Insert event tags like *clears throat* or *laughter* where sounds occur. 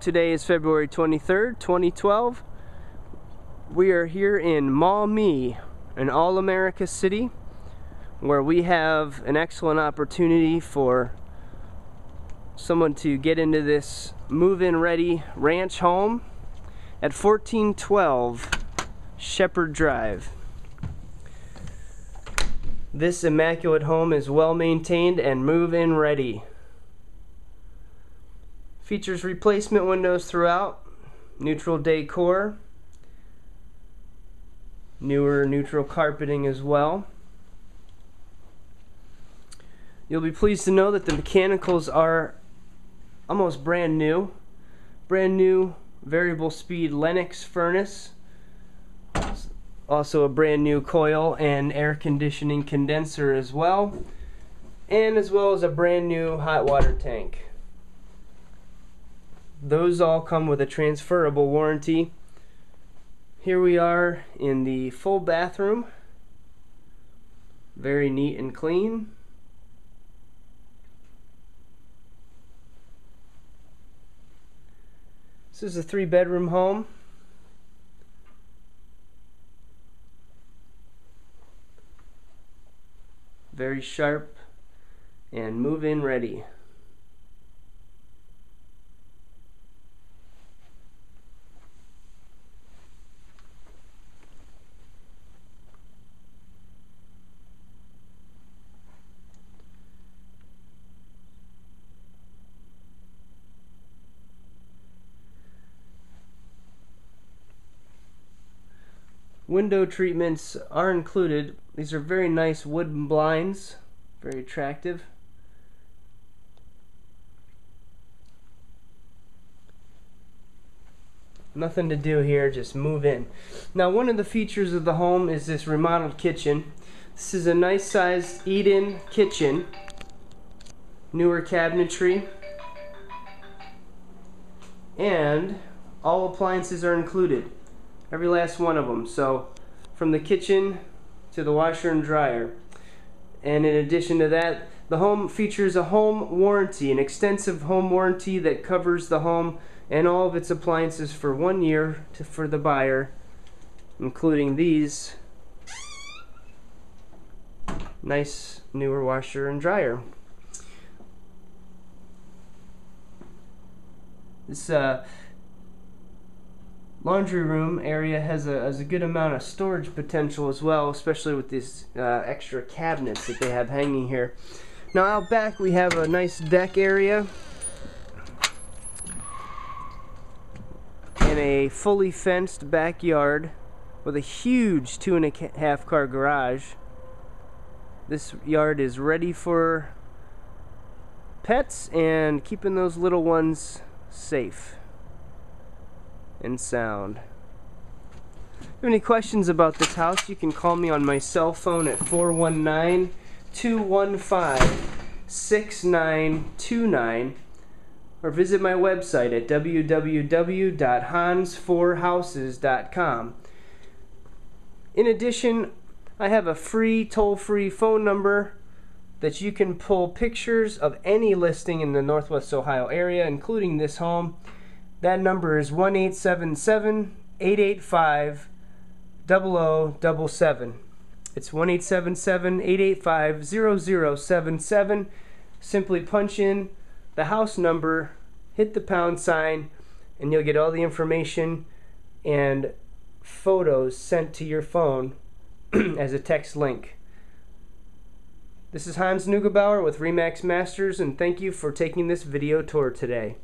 Today is February 23rd, 2012. We are here in Maumee, an all-America city, where we have an excellent opportunity for someone to get into this move-in ready ranch home at 1412 Shepherd Drive. This immaculate home is well maintained and move-in ready. Features replacement windows throughout, neutral decor, newer neutral carpeting as well. You'll be pleased to know that the mechanicals are almost brand new. Brand new variable speed Lennox furnace. Also a brand new coil and air conditioning condenser as well. And as well as a brand new hot water tank. Those all come with a transferable warranty. Here we are in the full bathroom. Very neat and clean. This is a three bedroom home. Very sharp and move in ready. Window treatments are included. These are very nice wooden blinds, very attractive. Nothing to do here, just move in. Now one of the features of the home is this remodeled kitchen. This is a nice sized eat-in kitchen. Newer cabinetry. And all appliances are included every last one of them. So from the kitchen to the washer and dryer. And in addition to that, the home features a home warranty, an extensive home warranty that covers the home and all of its appliances for one year to, for the buyer, including these nice newer washer and dryer. This uh, laundry room area has a, has a good amount of storage potential as well, especially with these uh, extra cabinets that they have hanging here. Now out back we have a nice deck area and a fully fenced backyard with a huge two and a half car garage. This yard is ready for pets and keeping those little ones safe and sound. If you have any questions about this house, you can call me on my cell phone at 419 215 6929 or visit my website at www.hans4houses.com. In addition, I have a free toll free phone number that you can pull pictures of any listing in the Northwest Ohio area, including this home. That number is 1 885 0077. It's 1 885 0077. Simply punch in the house number, hit the pound sign, and you'll get all the information and photos sent to your phone *clears throat* as a text link. This is Hans Neugebauer with Remax Masters, and thank you for taking this video tour today.